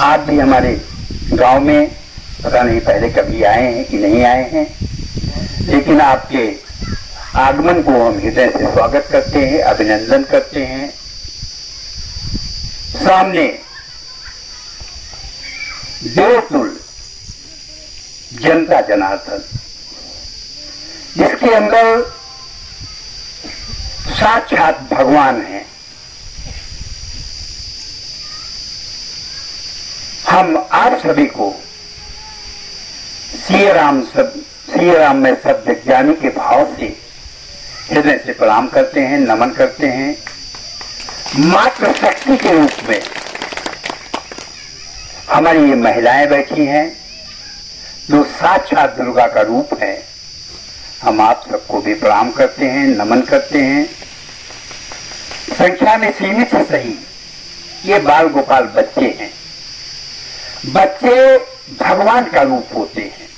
आप भी हमारे गाँव में, पता नहीं पहले कभी आए हैं कि नहीं आए हैं, लेकिन आपके आगमन को हम हृदय से स्वागत करते हैं, अभिनंदन करते हैं। सामने देवतुल जनता जनार्दन, जिसके अंदर साक्षात भगवान है। हम आप सभी को सिया राम सब सिया राम में सब विज्ञानी के भाव से हृदय से प्रणाम करते हैं, नमन करते हैं। मात्र शक्ति के रूप में हमारी ये महिलाएँ बैठी हैं, जो साक्षात दुर्गा का रूप है। हम आप सबको भी प्रणाम करते हैं, नमन करते हैं। संख्या में सीमित है सही, ये बाल गोपाल बच्चे हैं। बच्चे भगवान का रूप होते हैं।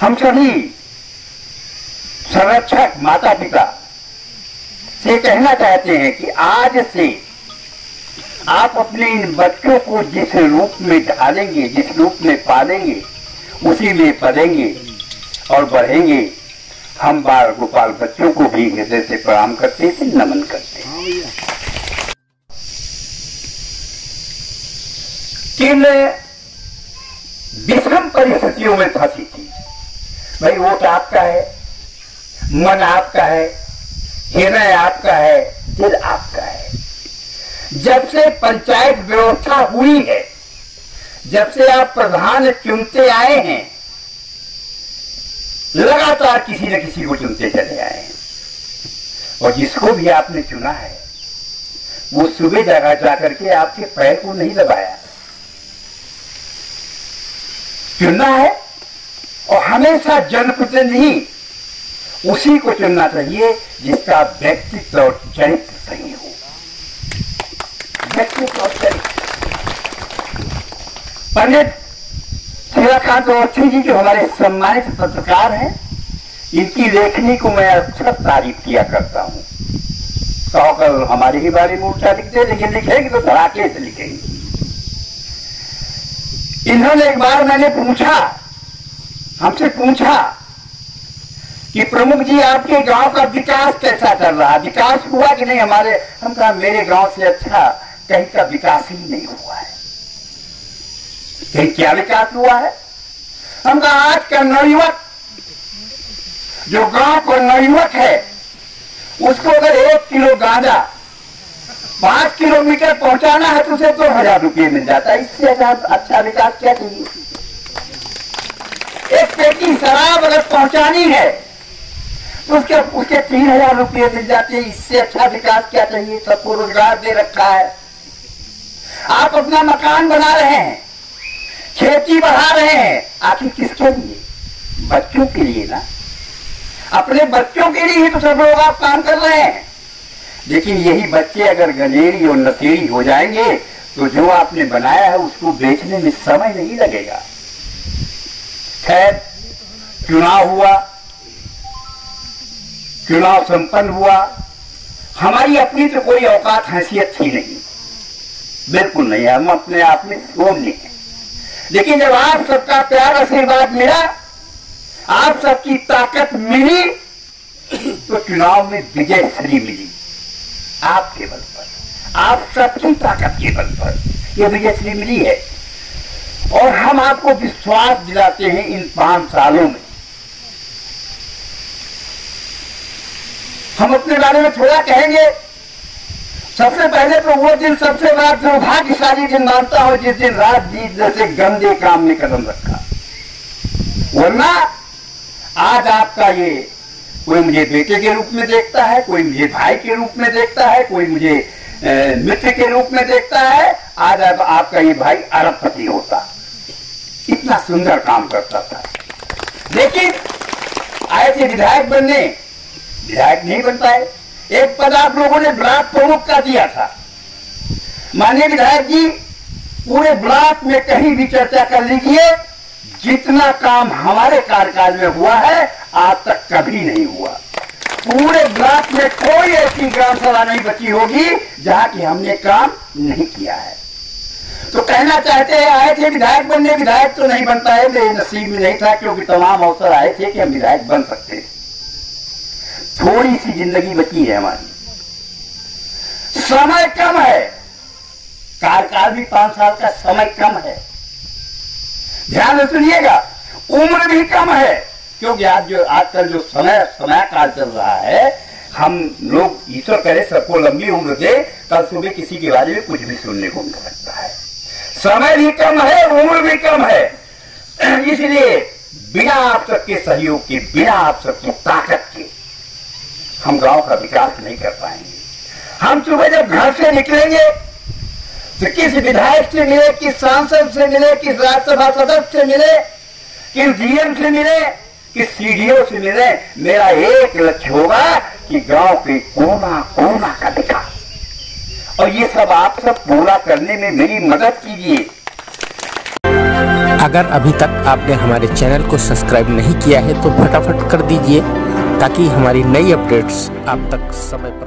हम सभी संरक्षक माता पिता से कहना चाहते हैं कि आज से आप अपने इन बच्चों को जिस रूप में ढालेंगे, जिस रूप में पालेंगे, उसी में पलेंगे और बढ़ेंगे। हम बाल गोपाल बच्चों को भी हृदय से प्रणाम करते हैं, नमन करते हैं। किन विषम परिस्थितियों में फंसी थी। भाई वोट आपका है, मन आपका है, हृदय आपका है, दिल आपका है। जब से पंचायत व्यवस्था हुई है, जब से आप प्रधान चुनते आए हैं, लगातार किसी न किसी को चुनते चले आए हैं। और जिसको भी आपने चुना है, वो सुबह जगह जाकर के आपके पैर को नहीं दबाया चुनना है और हमेशा जनप्रतिनिधि उसी को चुनना चाहिए जिसका व्यक्तित्व और चरित्र सही हो। व्यक्तित्व और चरित्र। पंडित श्रीकांत अवस्थी जी जो हमारे सम्मानित पत्रकार हैं, इनकी लेखनी को मैं अक्सर तारीफ़ किया करता हूँ। कहो कल हमारे ही बारे में उल्टा लिखते लेकिन लिखेंगे तो धड़ाके से लिखेंगे। इन्होंने एक बार मैंने पूछा, हमसे पूछा कि प्रमुख जी, आपके गाँव का विकास कैसा चल रहा? विकास हुआ कि नहीं? हमारे, हम कहा, मेरे गाँव से अच्छा कहीं का विकास ही नहीं हुआ है। कहीं क्या विकास हुआ है? हम कहा, आज का नवयुवक, जो गाँव का नवयुवक है, उसको अगर एक किलो गांजा पाँच किलोमीटर पहुंचाना है तो उसे दो हज़ार रुपये मिल जाता है। इससे अच्छा अच्छा विकास क्या चाहिए एक पेटी शराब अगर पहुंचानी है तो उसके उसके तीन हज़ार रुपये मिल जाते हैं। इससे अच्छा विकास क्या चाहिए सबको रोज़गार दे रखा है। आप अपना मकान बना रहे हैं, खेती बढ़ा रहे हैं, आखिर किसके लिए? बच्चों के लिए ना। अपने बच्चों के लिए ही तो सब लोग आप काम कर रहे हैं। लेकिन यही बच्चे अगर गलेरी और नशेड़ी हो जाएँगे तो जो आपने बनाया है, उसको बेचने में समय नहीं लगेगा। खैर, चुनाव हुआ, चुनाव संपन्न हुआ। हमारी अपनी तो कोई औकात, हैसियत थी नहीं। बिल्कुल नहीं, हम अपने आप में शोभनीय हैं। लेकिन जब आप सबका प्यार, आशीर्वाद मिला, आप सबकी ताकत मिली तो चुनाव में विजय श्री मिली। आपके बल पर, आप सबकी ताकत के बल पर यह विजय श्री मिली है। और हम आपको विश्वास दिलाते हैं इन पाँच सालों में। हम अपने बारे में थोड़ा कहेंगे। सबसे पहले तो वो दिन, सबसे बड़ा दुर्भाग्यशाली दिन मानता हूँ, जिस दिन राजनीति जैसे गंदे काम में कदम रखा। वरना आज आपका ये कोई मुझे बेटे के रूप में देखता है, कोई मुझे भाई के रूप में देखता है, कोई मुझे मित्र के रूप में देखता है। आज अब आपका ये भाई अरबपति होता। इतना सुंदर काम करता था। लेकिन आए थे विधायक बनने, विधायक नहीं बन पाए। एक पद आप लोगों ने ब्लॉक प्रमुख का दिया था। माननीय विधायक जी, पूरे ब्लॉक में कहीं भी चर्चा कर लीजिए, जितना काम हमारे कार्यकाल में हुआ है, आज तक कभी नहीं हुआ। पूरे ब्लॉक में कोई ऐसी ग्राम सभा नहीं बची होगी जहाँ की हमने काम नहीं किया है। तो कहना चाहते हैं, आए थे विधायक बनने, विधायक तो नहीं बनता है मेरे नसीब में नहीं था, क्योंकि तमाम अवसर आए थे कि हम विधायक बन सकते हैं। थोड़ी सी ज़िंदगी बची है हमारी। समय कम है। कार्यकाल भी पाँच साल का समय कम है। ध्यान सुनिएगा, उम्र भी कम है। क्योंकि आज जो, आजकल जो समय समय काल चल रहा है, हम लोग ईश्वर करे, सबको लंबी उम्र दे, कल सुबह किसी के बारे में कुछ भी सुनने को मिल सकता है। समय भी कम है, उम्र भी कम है। इसलिए बिना आप सबके सहयोग के, बिना आप सबकी ताकत के, हम गाँव का विकास नहीं कर पाएँगे। हम सुबह जब घर से निकलेंगे तो किस विधायक से मिले, किस सांसद से मिले, किस राज्यसभा सदस्य से मिले, किस डीएम से मिले किस सीढ़ियों से मिले, मेरा एक लक्ष्य होगा कि गाँव के कोना कोना का दिखा। और ये सब आप सब पूरा करने में मेरी मदद कीजिए। अगर अभी तक आपने हमारे चैनल को सब्सक्राइब नहीं किया है तो फटाफट कर दीजिए, ताकि हमारी नई अपडेट्स आप तक समय पर